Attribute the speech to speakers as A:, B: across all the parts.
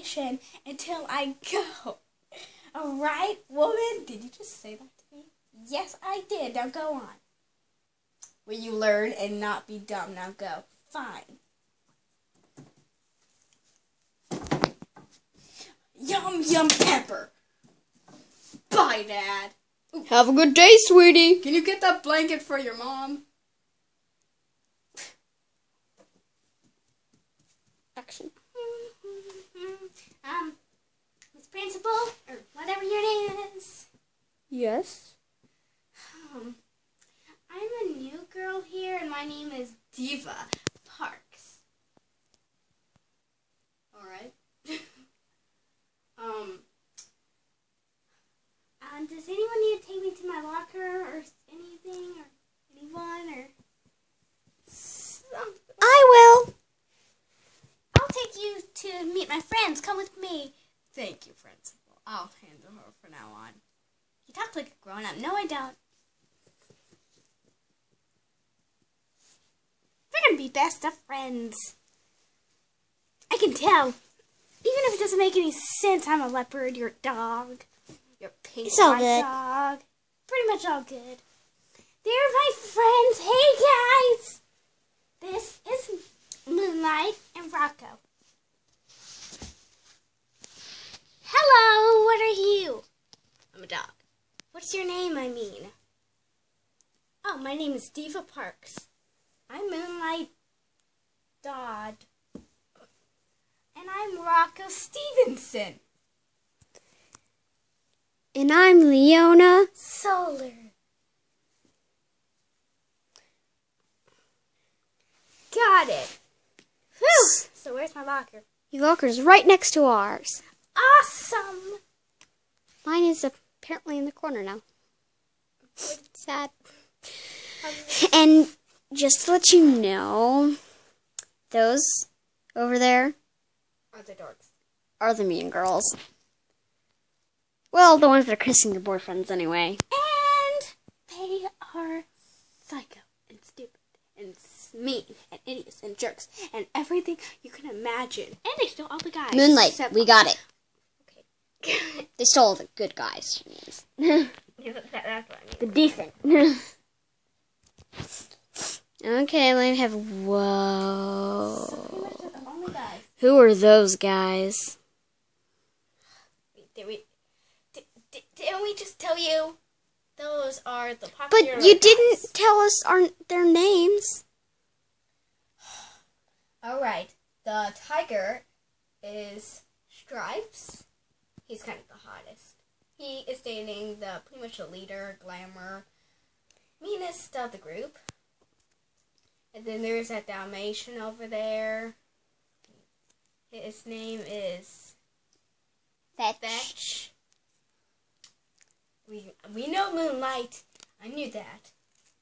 A: explanation until I go. All right, woman? Did you just say that to me? Yes, I did. Now go on. Will you learn and not be dumb? Now go. Fine. Yum, yum, pepper. Bye, Dad.
B: Have a good day, sweetie.
A: Can you get that blanket for your mom?
B: Action.
A: Um, Miss Principal, or whatever your name is.
B: Yes.
A: Um, I'm a new girl here, and my name is Diva Parks. All right. um. Um, does anyone need to take me to my locker or anything or anyone or something?
B: I will.
A: I'll take you to meet my friends. Come with me. Thank you, Principal. I'll handle her from now on. You talk like a grown up. No, I don't. We're gonna be best of friends. I can tell. Even if it doesn't make any sense, I'm a leopard, you're a dog. You're pink
B: It's all good.
A: dog. Pretty much all good. They're my friends. Hey guys! This is Moonlight and Rocco. Hello, what are you? I'm a dog. What's your name, I mean? Oh, my name is Diva Parks. I'm Moonlight Dodd. And I'm Rocco Stevenson.
B: And I'm Leona.
A: Solar. Got it. Whew. So where's my locker?
B: Your locker's right next to ours.
A: Awesome.
B: Mine is apparently in the corner now. Sad. And just to let you know, those over there
A: Are the dorks?
B: are the mean girls. Well, the ones that are kissing your boyfriends anyway.
A: And they are psycho and stupid and mean and idiots and jerks and everything you can imagine. And they stole all the guys.
B: Moonlight, we got it. They stole the good guys, she means.
A: Yeah, that- that's what I
B: the decent. okay, let me have. Whoa.
A: Pretty much they're the only guys.
B: Who are those guys?
A: Did we? Did, did, didn't we just tell you? Those are the popular.
B: But you
A: guys.
B: didn't tell us aren't their names.
A: All right. The tiger is Stripes. He's kind of the hottest. He is dating the pretty much the leader, glamour, meanest of the group. And then there's that Dalmatian over there. His name is Fetch. We we know Moonlight. I knew that,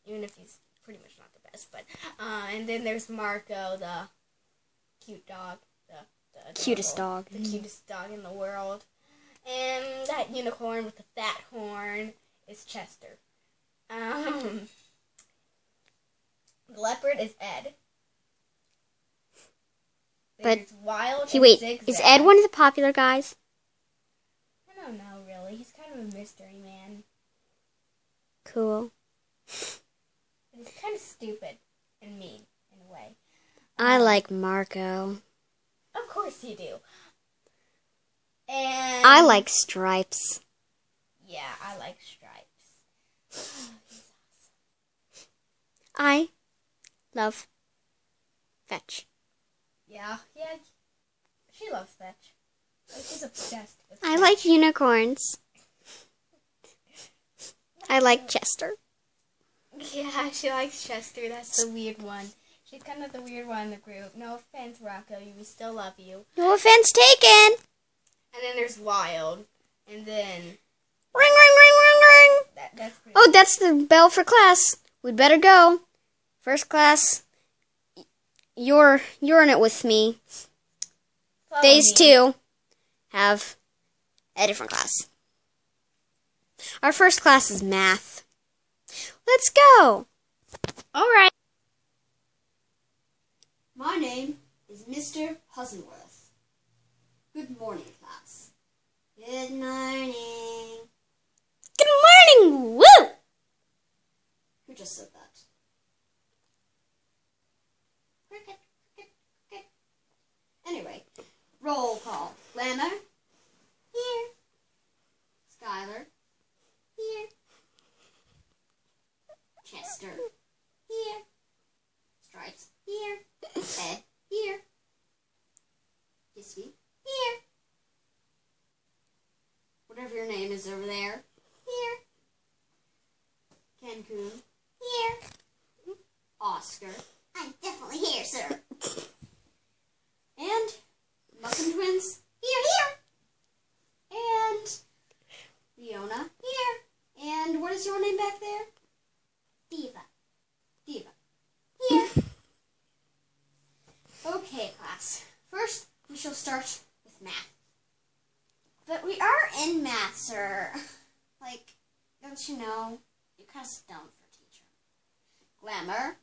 A: even if he's pretty much not the best. But uh, and then there's Marco, the cute dog, the, the
B: Cutest
A: adorable-
B: dog.
A: the cutest dog in the world. And that unicorn with the fat horn is Chester. Um, the leopard is Ed.
B: But
A: There's Wild
B: He wait,
A: Zigzag.
B: is Ed one of the popular guys?
A: I don't know, really. He's kind of a mystery man.
B: Cool.
A: But he's kind of stupid and mean in a way.
B: I like Marco.
A: Of course you do. And
B: I like Stripes.
A: Yeah, I like stripes.
B: I love Fetch.
A: yeah, yeah. She loves Fetch. Like, she's obsessed with.
B: I
A: Fetch.
B: like unicorns. I like Chester.
A: Yeah, she likes Chester. That's the weird one. She's kind of the weird one in the group. No offense, Rocco. We still love you.
B: No offense taken.
A: And then there's Wild. And then
B: Ring, ring, ring, ring, ring.
A: that, that's.
B: Oh, that's the bell for class. We'd better go. First class, you're you're in it with me.
A: Follow
B: Phase
A: me.
B: two, have a different class. Our first class is math. Let's go.
A: All right.
B: My name is Mr. Hussenworth. Good morning. Good morning.
A: Good morning. Woo!
B: Who just said that? Cricket, cricket, cricket. Anyway, roll call. Glamour. Here. Skylar. Here. Chester. Here. Stripes. Here. Ed. Here. Kissy. Here. Whatever your name is over there. Here. Cancun. Here. Oscar. I'm definitely here, sir. And Muffin Twins. Here, here. And Leona. Here. And what is your name back there? Diva. Diva. Here. Okay, class. First, we shall start with math. But we are in math, sir. Like, don't you know? You're kind of dumb for a teacher. Glamour.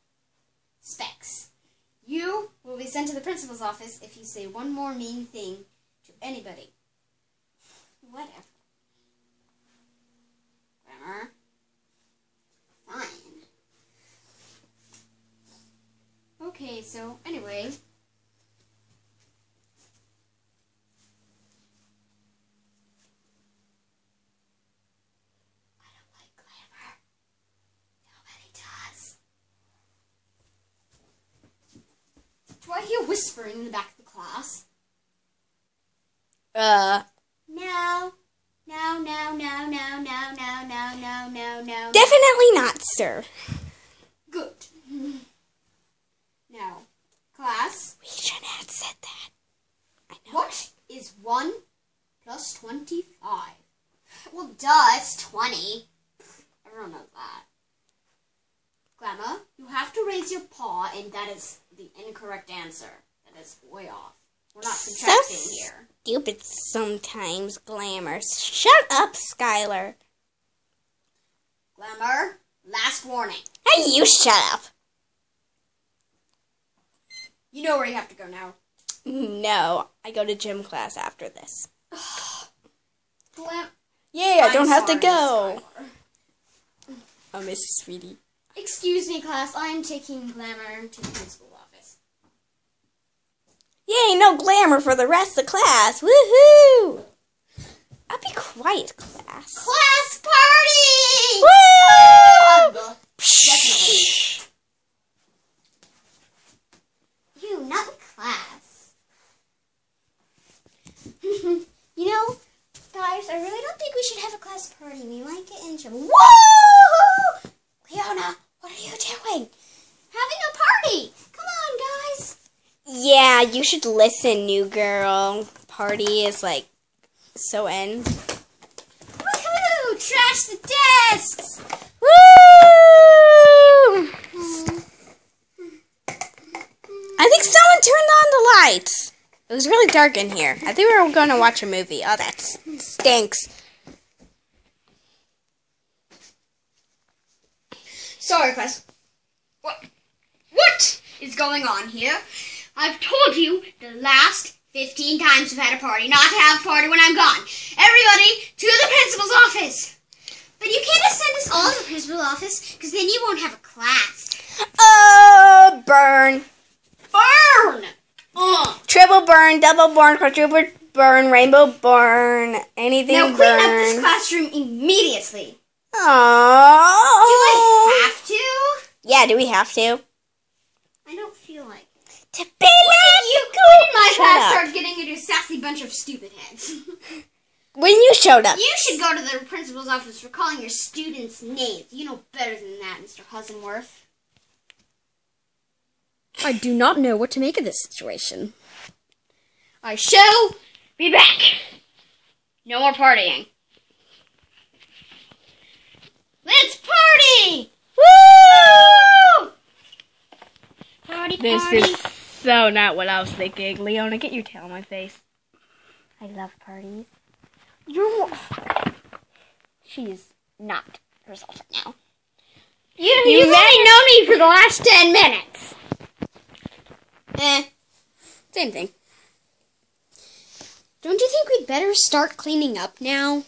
B: Specs. You will be sent to the principal's office if you say one more mean thing to anybody. Whatever. Glamour. Fine. Okay, so anyway. I don't like glamour. Nobody does. Do I hear whispering in the back of the class? No. No, no, no, no, no, no, no, no, no, no.
A: definitely not, sir.
B: Good. Now, class,
A: We shouldn't have said that. I know.
B: what is 1 plus 25? Well, duh, it's 20. Everyone knows that. Glamour, you have to raise your paw, and that is the incorrect answer. That is way off. We're not
A: So
B: subtracting
A: Stupid sometimes, Glamour. Shut up, Skylar.
B: Glamour, last warning.
A: Hey, you shut up.
B: You know where you have to go now.
A: No, I go to gym class after this.
B: Glam.
A: Yay, I
B: I'm
A: don't have to go.
B: Skylar.
A: Oh, Mrs. Sweetie.
B: Excuse me, class. I am taking Glamour to the principal's office.
A: Yay, no glamour for the rest of class. Woohoo! I'll be quiet, class.
B: Class party!
A: Woo!
B: Definitely. You, not class. you know, guys, I really don't think we should have a class party. We might get in trouble. Whoa! Leona, what are you doing? Having a party! Come on, guys!
A: Yeah, you should listen, new girl. Party is like so end.
B: Woohoo! Trash the desks!
A: Woo! I think someone turned on the lights. It was really dark in here. I think we were going to watch a movie. Oh, that stinks.
B: Sorry, class. What? What is going on here? I've told you the last 15 times we've had a party not to have a party when I'm gone. Everybody to the principal's office. But you can't just send us all to the principal's office because then you won't have a class.
A: Oh, burn.
B: Burn! Ugh.
A: Triple burn, double burn, quadruple burn, rainbow burn, anything
B: Now clean up this classroom immediately. Oh.
A: Do.
B: I have to?
A: Yeah, do we have to?
B: I don't feel like it.
A: To be like
B: You could in my
A: Shut
B: class
A: up.
B: start getting into a sassy bunch of stupid heads.
A: When you showed up.
B: You should go to the principal's office for calling your students names. You know better than that, Mr. Hussenworth.
C: I do not know what to make of this situation.
B: I shall be back. No more partying. Let's party! Woo! Party,
C: This
B: party.
C: is so not what I was thinking. Leona, get your tail on my face. I love parties.
A: You're
C: She is not resultant now.
B: You, you've only known me for the last ten minutes. Eh, same thing. Don't you think we'd better start cleaning up now?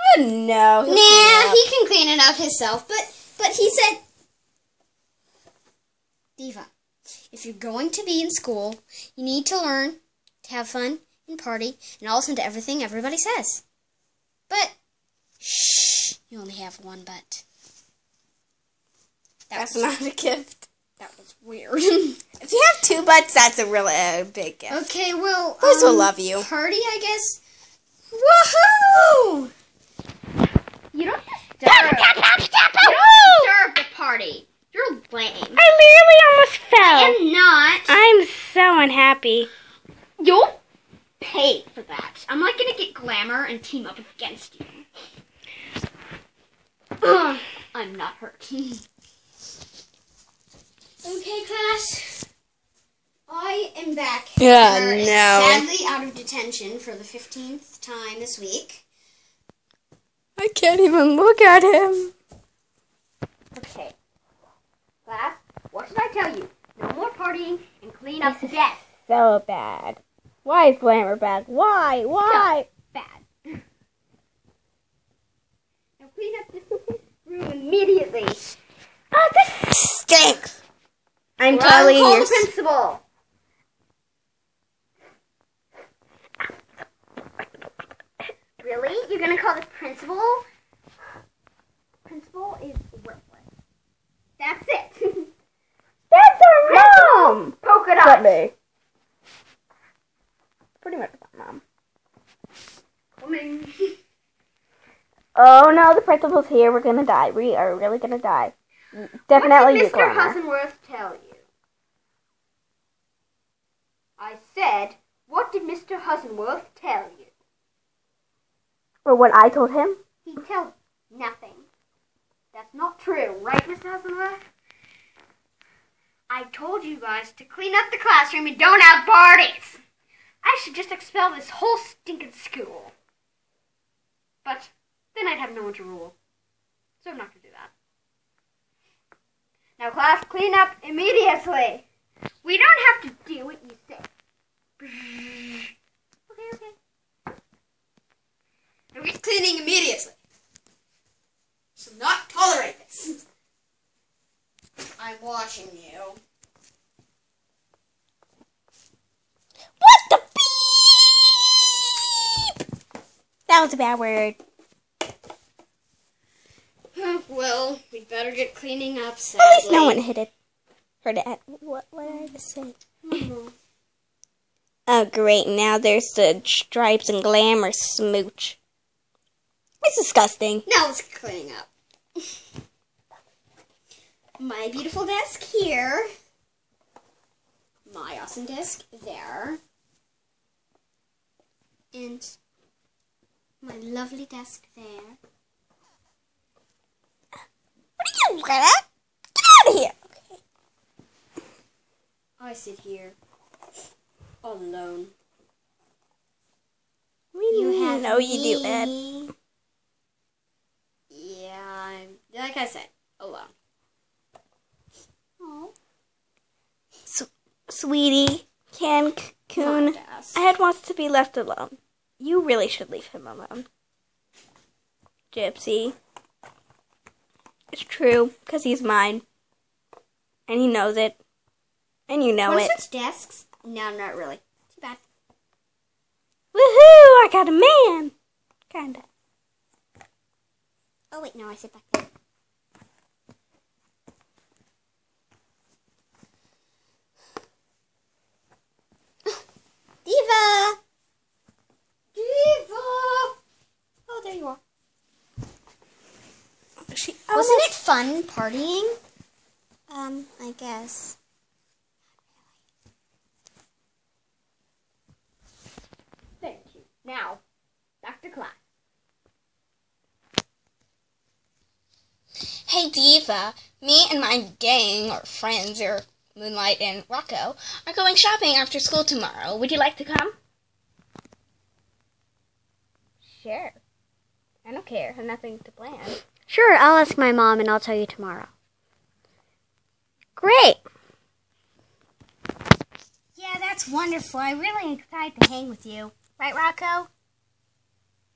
D: Oh, no.
B: Nah, he can clean it up himself, but but he said Diva, if you're going to be in school, you need to learn to have fun and party and all listen to everything everybody says. But shh, you only have one butt. That
D: That's
B: was,
D: not a gift.
B: that was weird.
D: If you have two butts, that's a really uh, big gift.
B: okay, well,
D: will
B: um,
D: love you.
B: Party, I guess.
D: Woohoo!
B: You don't disturb. you don't the party. You're lame.
A: I literally almost fell.
B: And not.
A: I'm so unhappy.
B: You'll pay for that. I'm not gonna get glamour and team up against you. Ugh, I'm not hurt. okay, class. I am back.
D: Yeah,
B: We're
D: no.
B: Sadly out of detention for the 15th time this week.
D: I can't even look at him.
B: Okay. Class, what should I tell you? No more partying and clean up the desk.
A: So bad. Why is glamour bad? Why? Why?
B: bad. Now clean up this room immediately.
A: Oh, this stinks. I'm totally
B: call
A: your
B: the principal. Really? You're gonna call the principal? Principal is. That's it.
A: That's our mom.
B: Polka dots.
A: me. Pretty much my mom.
B: Coming.
A: Oh no, the principal's here. We're gonna die. We are really gonna die. Definitely
B: what did Mr.
A: Glamour.
B: Hussenworth tell you? I said, what did Mr. Hussenworth tell you?
A: Or what I told him.
B: He tells nothing. That's not true, right, Miss Hussenworth? I told you guys to clean up the classroom and don't have parties. I should just expel this whole stinking school. But then I'd have no one to rule. So I'm not going to do that. Now, class, clean up immediately. We don't have to do what you say. Okay, okay.
D: Get cleaning immediately. Shall not tolerate this.
B: I'm watching you.
A: What the beep? That was a bad word.
B: Well, we better get cleaning up,
A: At least no one hit it. Heard it. What? What did I just say?
B: Mhm.
A: Oh, great. Now there's the stripes and glamour smooch. It's disgusting.
B: Now let's clean up. My beautiful desk here. My awesome desk there. And my lovely desk there.
A: What are you, Greta? Get out of here. Okay.
B: I sit here all alone.
A: We
B: You have
A: know you do, Ed.
B: me. Yeah, I'm, like I said, alone. Oh,
A: Sweetie, Can Coon, Ed wants to be left alone. You really should leave him alone. Gypsy. It's true, because he's mine. And he knows it. And you know
B: Want
A: it.
B: to switch desks? No, not really. Too bad.
A: Woohoo! I got a man! Kinda.
B: Oh wait, no, I sit back Diva! Diva! Oh, there you are.
A: She
B: Wasn't it fun partying? Um, I guess. Thank you. Now, back to class.
D: Hey Diva, me and my gang or friends or Moonlight and Rocco are going shopping after school tomorrow. Would you like to come?
A: Sure. I don't care. I have nothing to plan.
B: Sure, I'll ask my mom and I'll tell you tomorrow.
A: Great.
D: Yeah, that's wonderful. I'm really excited to hang with you. Right, Rocco?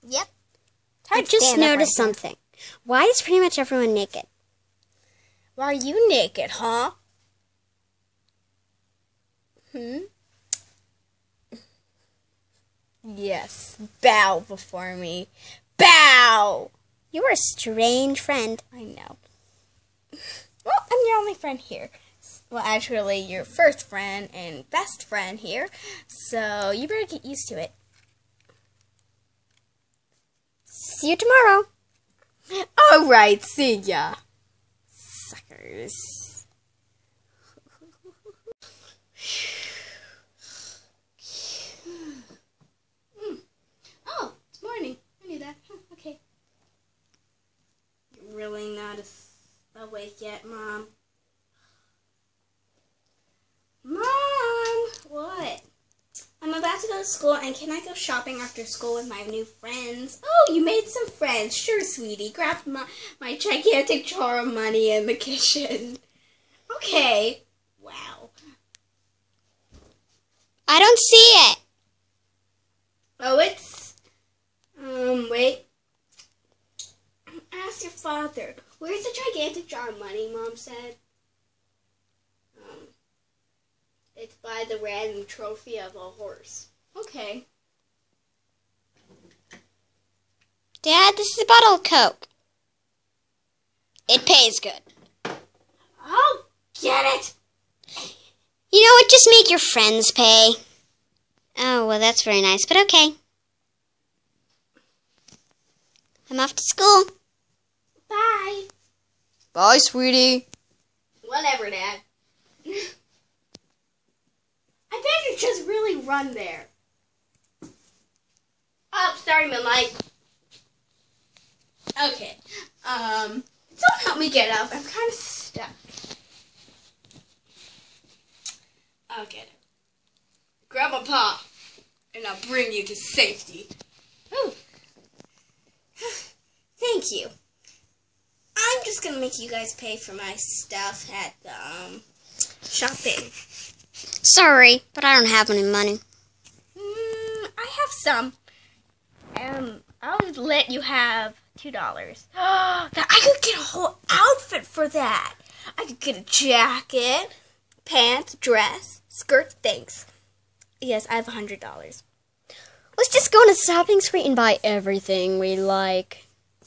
A: Yep.
B: I just noticed something. Why is pretty much everyone naked?
A: Why are you naked, huh? Hmm? Yes. Bow before me. Bow!
B: You're a strange friend.
A: I know. Well, I'm your only friend here. Well, actually, your first friend and best friend here. So you better get used to it.
B: See you tomorrow.
A: All right, see ya. Suckers. Oh, it's morning. I knew that. Huh, okay. You're really not awake yet, Mom. Mom! What? I'm about to go to school, and can I go shopping after school with my new friends? Oh, you made some friends. Sure, sweetie. Grab my, my gigantic jar of money in the kitchen. Okay. Wow.
B: I don't see it.
A: Oh, it's. Um, wait. Ask your father. Where's the gigantic jar of money, Mom said? Um, it's by the random trophy of a horse. Okay.
B: Dad, this is a bottle of Coke. It pays good.
A: I'll get it!
B: You know what? Just make your friends pay. Oh, well, that's very nice, but okay. I'm off to school.
A: Bye.
B: Sweetie.
A: Whatever, Dad. I bet you just really run there. Oh, sorry, Moonlight. Okay. Um, don't help me get up. I'm kind of stuck. I'll get it. Grab my paw, and I'll bring you to safety. Ooh. Thank you. I'm just gonna make you guys pay for my stuff at the um, shopping.
B: Sorry, but I don't have any money.
A: Mm, I have some. Um, I'll let you have two dollars. I could get a whole outfit for that. I could get a jacket, pants, dress, skirt. Thanks. Yes, I have a hundred dollars.
B: Let's just go on a shopping spree and buy everything we like.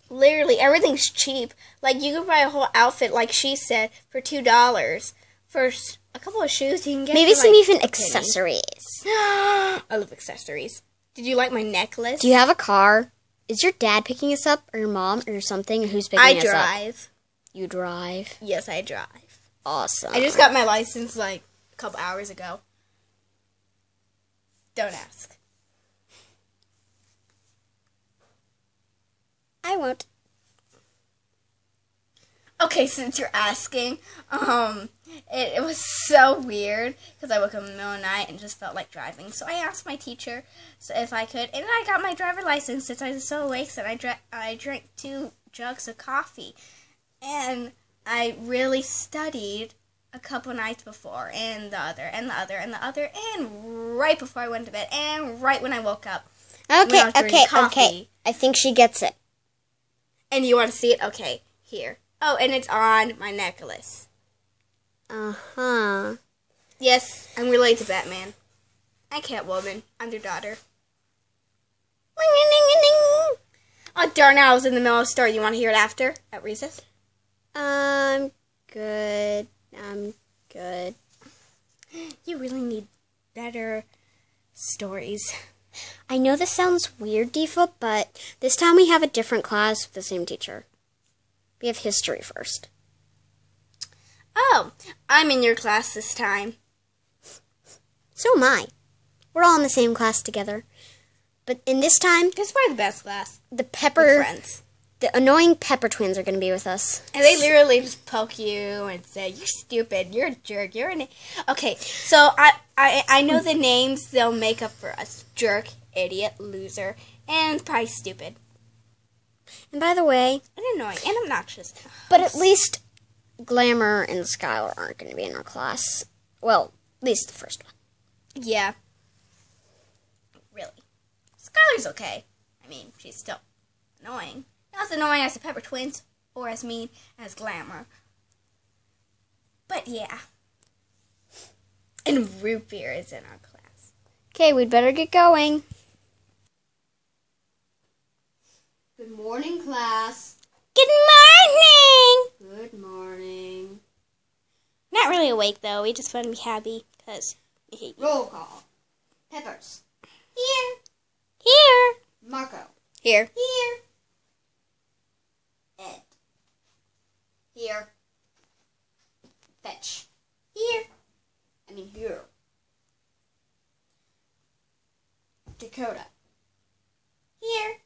A: Literally, everything's cheap. Like you can buy a whole outfit, like she said, for two dollars. For a couple of shoes, you can get
B: Maybe
A: for,
B: some
A: like,
B: even accessories.
A: I love accessories. Did you like my necklace?
B: Do you have a car? Is your dad picking us up, or your mom, or something? Who's picking
A: I
B: us up?
A: I drive.
B: You drive.
A: Yes, I drive.
B: Awesome.
A: I just got my license like a couple hours ago. Don't ask.
B: I won't.
A: Okay, since you're asking, um, it, it was so weird because I woke up in the middle of the night and just felt like driving. So I asked my teacher so if I could, and I got my driver license since I was so awake. So I drank I drank two jugs of coffee, and I really studied a couple nights before, and the other, and the other, and the other, and right before I went to bed, and right when I woke up.
B: Okay,
A: I was drinking
B: okay, okay. I think she gets it.
A: And you want to see it? Okay, here. Oh, and it's on my necklace.
B: Uh huh.
A: Yes, I'm related to Batman. And Catwoman. I'm their daughter. Oh, darn it, I was in the middle of a story. You want to hear it after? At recess?
B: I'm good. I'm good.
A: You really need better stories.
B: I know this sounds weird, Diva, but this time we have a different class with the same teacher. We have history first.
A: Oh, I'm in your class this time.
B: So am I. We're all in the same class together. But in this time,
A: Guess we're the best class.
B: the Pepper,
A: friends.
B: The annoying Pepper twins are going to be with us.
A: And they literally just poke you and say, "You're stupid. You're a jerk. You're an." Okay, so I I I know the names they'll make up for us: jerk, idiot, loser, and probably stupid
B: And by the way,
A: and annoying and obnoxious.
B: but at least
E: Glamour and Skylar aren't going to be in our class. Well, at least the first one.
A: Yeah. Really. Skylar's okay. I mean, she's still annoying. Annoying as the Pepper Twins or as mean as Glamour. But yeah. And root beer is in our class.
E: Okay, we'd better get going.
B: Good morning, class.
A: Good morning!
B: Good morning.
A: Not really awake though. We just want to be happy because we hate you.
B: Roll call. Peppers.
A: Here. Here.
B: Marco.
A: Here.
B: Here. Ed. Here. Fetch. Here. I mean here. Dakota. Here.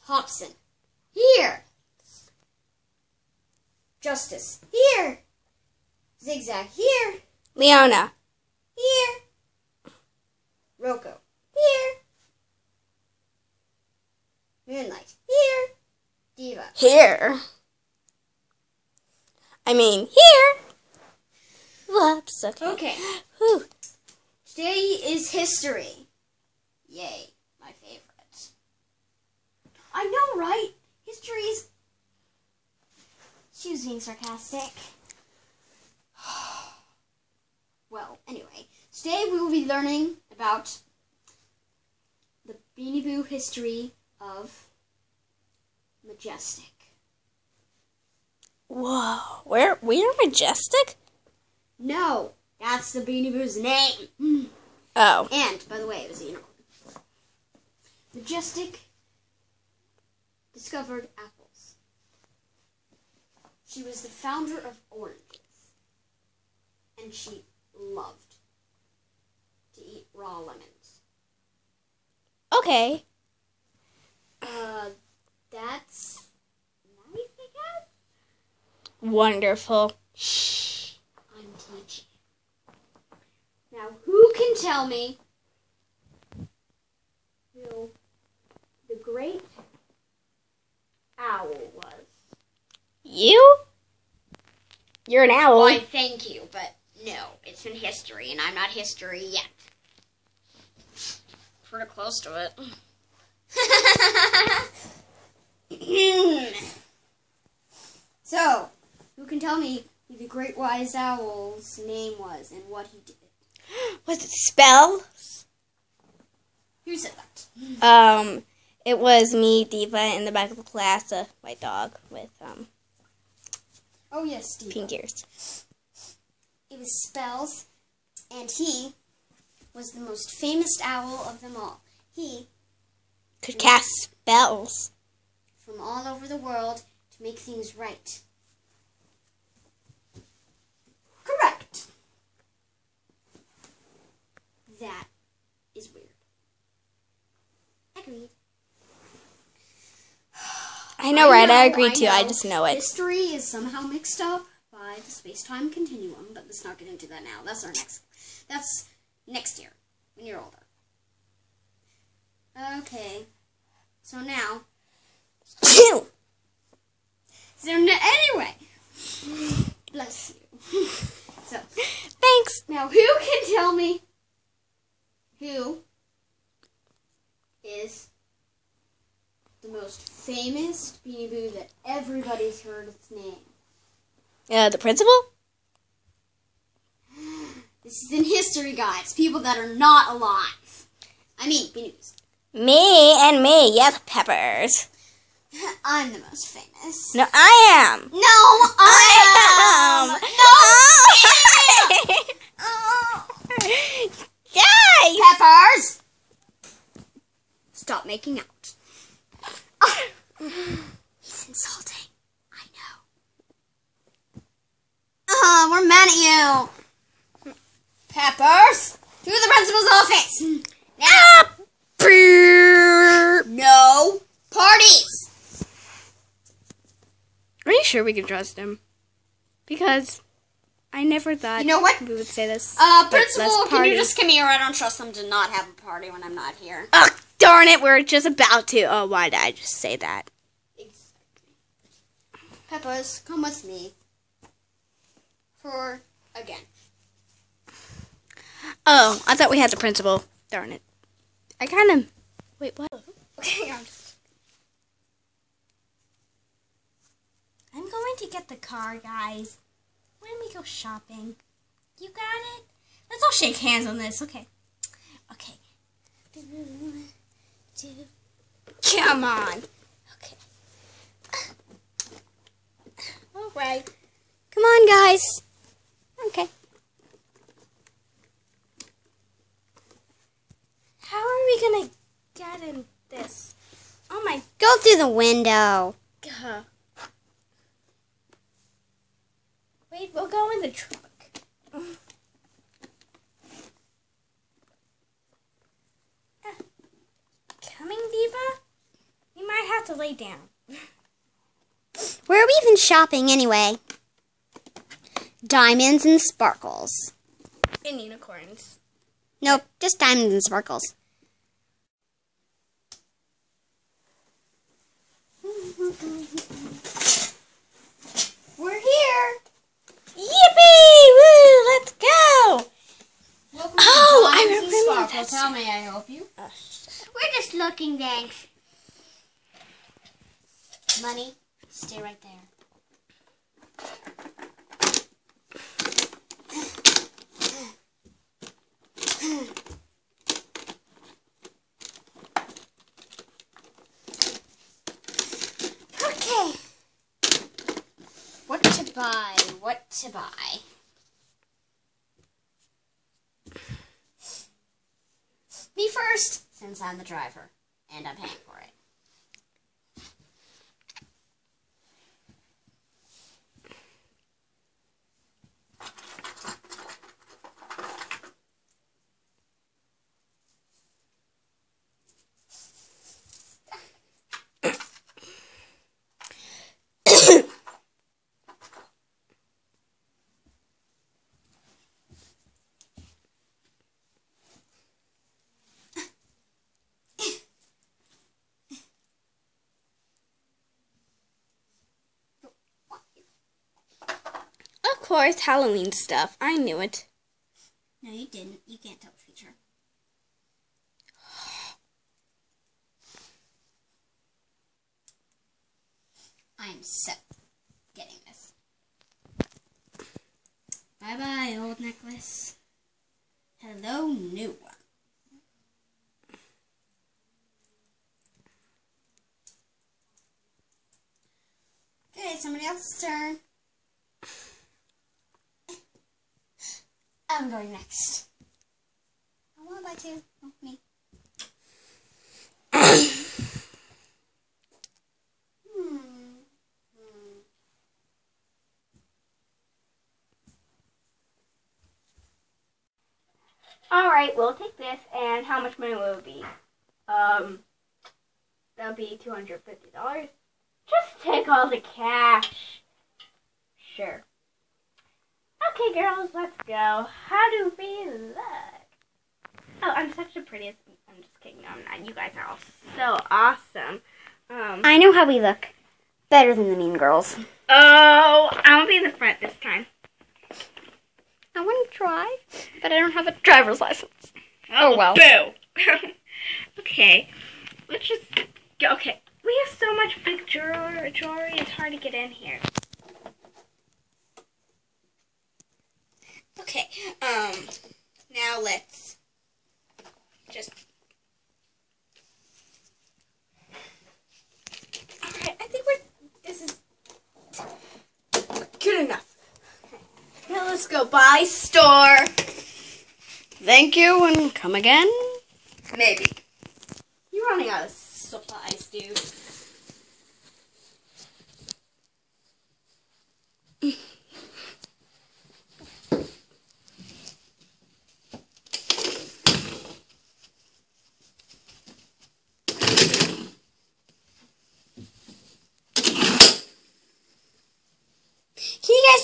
B: Hobson. Here. Justice. Here. Zigzag. Here.
A: Leona.
B: Here. Rocco. Here. Moonlight. Here. Diva.
A: Here. I mean, here. Whoops. Okay.
B: Okay.
A: Whew.
B: Today is history. Yay, my favorite. I know, right? History is. She was being sarcastic. well, anyway, today we will be learning about the Beanie Boo history of Majestic.
A: Whoa. We're we're majestic.
B: No, that's the Beanie Boo's name.
A: Oh.
B: And, by the way, it was a unicorn. Majestic discovered apples. She was the founder of oranges. And she loved to eat raw lemons.
A: Okay.
B: Uh, that's nice, I guess?
A: Wonderful.
B: Shh, I'm teaching. Now, who can tell me who the great owl was?
A: You? You're an owl.
B: Why, thank you, but no, it's in history, and I'm not history yet. Pretty close to it. so, who can tell me who the great wise owl's name was and what he did?
A: Was it spells?
B: Who said that?
A: Um, it was me, Diva, in the back of the class, a white dog with um
B: Oh, yes, Steve.
A: pink ears.
B: It was Spells, and he was the most famous owl of them all. He,
A: Could cast spells.
B: from all over the world, to make things right. Correct. That is weird. Agreed.
A: I know, right? I
B: know,
A: agree too. I just know it.
B: History is somehow mixed up by the space-time continuum, but let's not get into that now. That's our next. That's next year when you're older. Okay. So now. So anyway. Bless you. so
A: Thanks.
B: now, who can tell me who is the most famous Beanie Boo that everybody's heard its name?
A: Uh, the principal?
B: This is in history, guys. People that are not alive. I mean, Beanie Boos.
A: Me and me. Yes, Peppers.
B: I'm the most famous.
A: No, I am.
B: No, I, am.
A: No. Yay!
B: Peppers. Stop making out. He's insulting. I know. Uh, we're mad at you. Peppers, to the principal's office. Now. No parties.
A: Are you sure we can trust him? Because I never thought
B: You know what?
A: we would say this.
B: Uh, principal, can
A: party.
B: you just come here? I don't trust them to not have a party when I'm not here.
A: Ugh, darn it, we're just about to. Oh, why did I just say that?
B: Exactly. Peppers, come with me. For again.
F: Oh, I thought we had the principal. Darn it. I kind of. Wait, what?
A: Okay, I'm just. I'm going to get the car, guys. When we go shopping. You got it? Let's all shake hands on this. Okay. Okay. Come on. Okay. All right.
B: Come on, guys. Okay.
A: How are we gonna get in this? Oh my
B: Go through the window.
A: god. Wait, we'll go in the truck. Ah. Coming, Diva? We might have to lay down.
B: Where are we even shopping anyway? Diamonds and sparkles.
A: And unicorns.
B: Nope, just diamonds and sparkles. We're here.
F: Yippee! Woo! Let's go! Oh, I
B: Diamonds and
F: remember
B: sparkles.
F: that.
B: How may I help you?
A: Oh, We're just looking, thanks.
B: Money, stay right there. Buy? What to buy? Me first, since I'm the driver and I'm paying for it.
F: Of course, Halloween stuff. I knew it.
B: No, you didn't. You can't tell the future. I'm so getting this. Bye bye, old necklace. Hello, new one. Okay, somebody else's turn. I'm going next. I want to buy two. Oh, me. hmm. Hmm.
A: All right, we'll take this. And how much money will it be? Um, that'll be two hundred fifty dollars. Just take all the cash. Sure. Okay, girls, let's go. How do we look? Oh, I'm such the prettiest. I'm just kidding. No, I'm not. You guys are all so awesome. Um.
B: I know how we look. Better than the mean girls.
A: Oh, I'm gonna be in the front this time.
B: I want to try, but I don't have a driver's license. Oh, well.
A: Boo. okay, let's just go. Okay, we have so much big jewelry. Jewelry, it's hard to get in here. Okay. Um. Now let's just. All right. I think we're. This is good enough. Okay. Now let's go buy store.
F: Thank you and come again.
A: Maybe. You're running out of supplies, dude.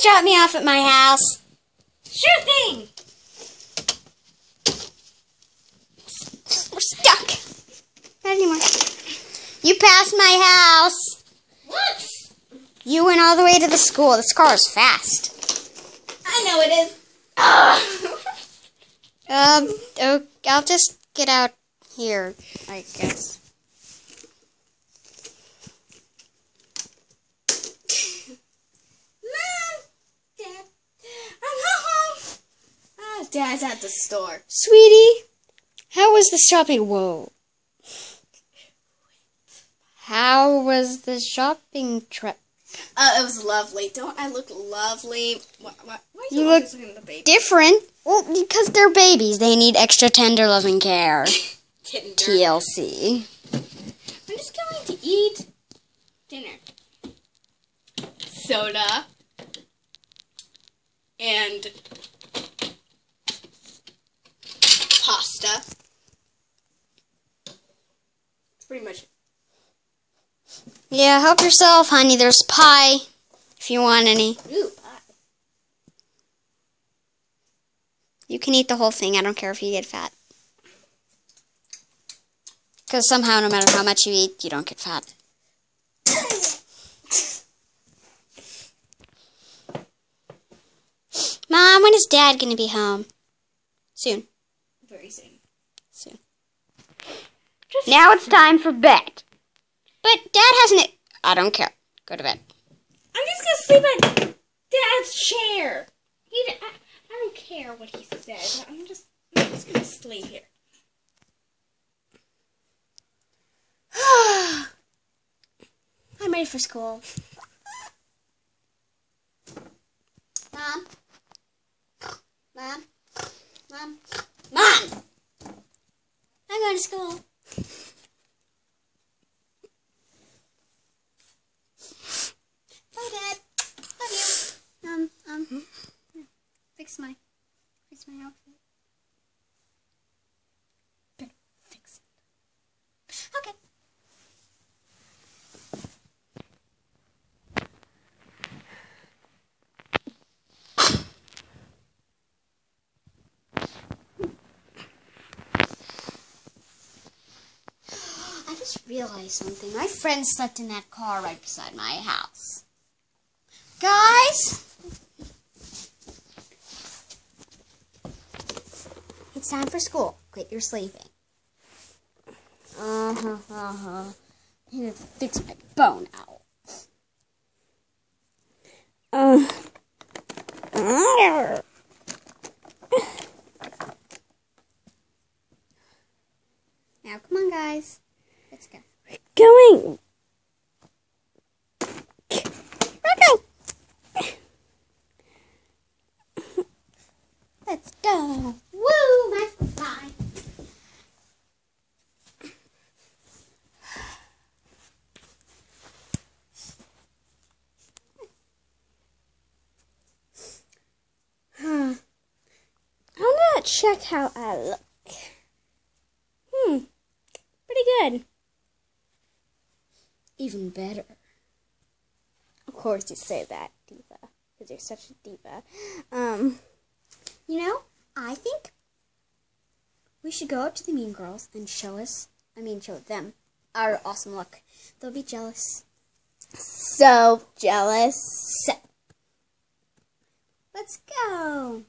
B: Can you guys drop me off at my house?
A: Sure thing!
B: We're stuck. Not anymore. You passed my house.
A: What?
B: You went all the way to the school. This car is fast.
D: I know it is.
B: Um, oh, I'll just get out here, I guess.
D: Mom, Dad, I'm home. Ah, Dad's at the store.
B: Sweetie, how was the shopping? Whoa. How was the shopping trip?
D: Uh, it was lovely. Don't I look lovely? Why, why, why are
B: You
D: you,
B: look
D: looking at the baby?
B: Different? Well, because they're babies. They need extra tender loving care. TLC.
D: I'm just going to eat dinner. Soda. And pasta. That's pretty much it.
B: Yeah, help yourself, honey. There's pie if you want any.
D: Ooh, pie.
B: You can eat the whole thing. I don't care if you get fat. Because somehow, no matter how much you eat, you don't get fat. Mom, when is Dad going to be home? Soon.
D: Soon.
B: Soon. Now it's time for bed. But Dad hasn't. I don't care. Go to bed.
D: I'm just gonna sleep on Dad's chair. He, I, I don't care what he says. I'm just, I'm just gonna sleep here.
B: I'm ready for school. Mom. Mom. Mom. Mom! I'm going to school. Bye, Dad. Love you. Um, um, fix my, fix my outfit. Realized something. My friend slept in that car right beside my house. Guys! It's time for school. Quit your sleeping. Uh huh, uh huh. I need to fix my bone out. Uh. Now, come on, guys. Let's go.
A: Going.
B: Let's go. Woo, my fly.
A: I'm gonna check how I look. Hmm. Pretty good.
B: Even better.
A: Of course you say that, diva, because you're such a diva. Um.
B: You know, I think we should go up to the Mean Girls and show us, I mean, show them our awesome look. They'll be jealous.
A: So jealous.
B: Let's go.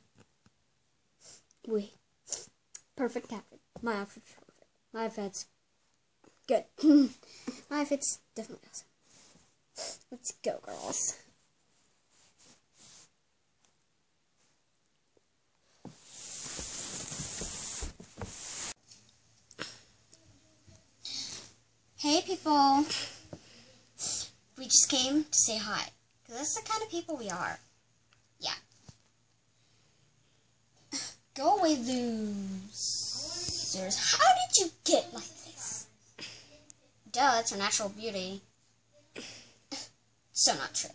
B: Wait. Perfect outfit. My outfit's perfect. My outfit's good. My outfit's definitely awesome. Let's go, girls. Hey, people. We just came to say hi. Because that's the kind of people we are. Yeah. Go away, losers. How did you get like? Duh, it's her natural beauty. So not true.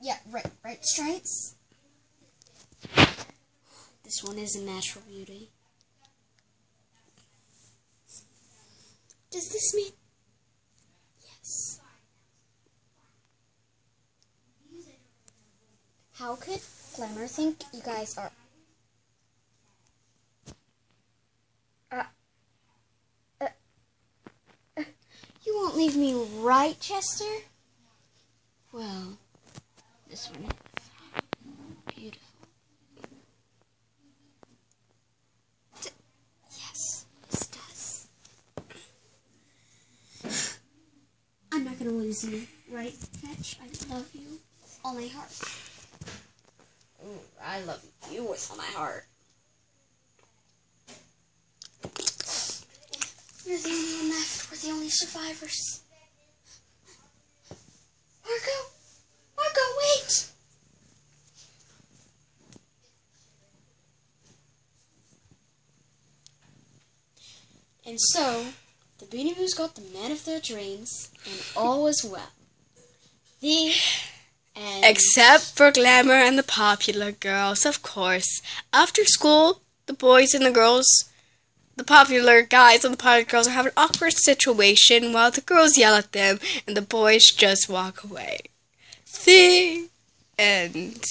B: Yeah, right, right, Stripes? This one is a natural beauty. Does this mean... Yes. How could Glamour think you guys are... Uh, uh, uh, you won't leave me right, Chester? Well, this one is beautiful. D- yes, this does. I'm not gonna lose you, right, Fetch? I love you with all my heart.
D: Ooh, I love you with all my heart.
B: You're the only one left. We're the only survivors. Marco! Marco, wait! And so, the Beanie Boos got the man of their dreams, and all was well. The end.
A: Except for Glamour and the popular girls, of course. After school, the boys and the girls, the popular guys and the popular girls have an awkward situation while the girls yell at them and the boys just walk away. The end.